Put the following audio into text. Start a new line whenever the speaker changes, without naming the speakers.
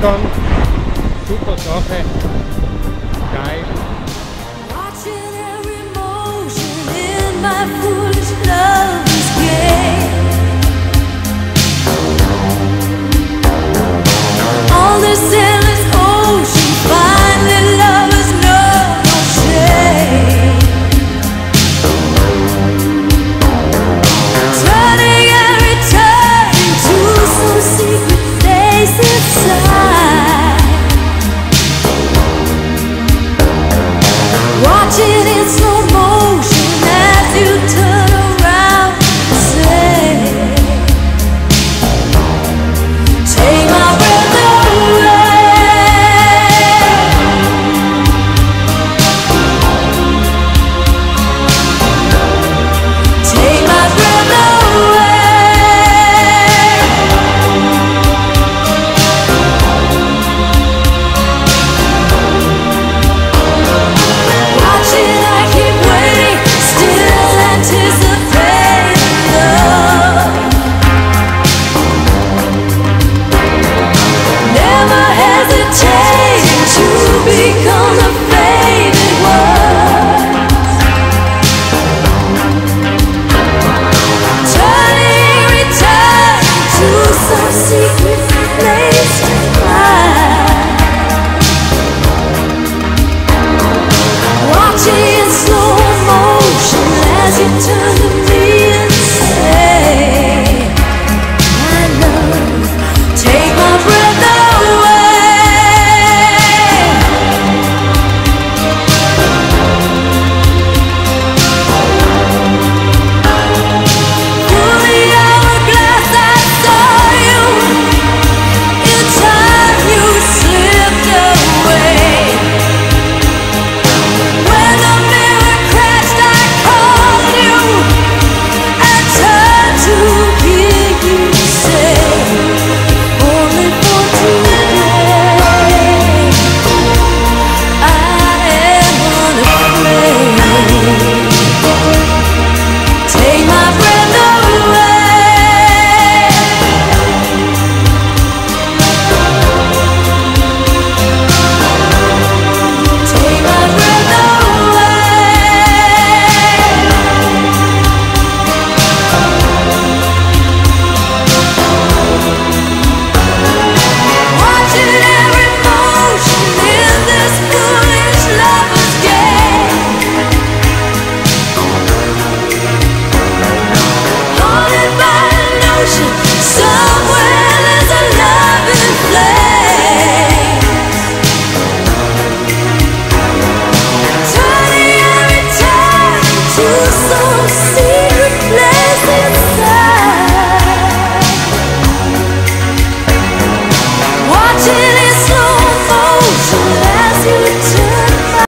kommt. Super Sache. Geil.